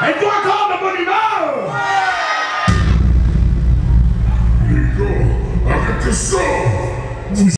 And toi encore, ma the money now? ça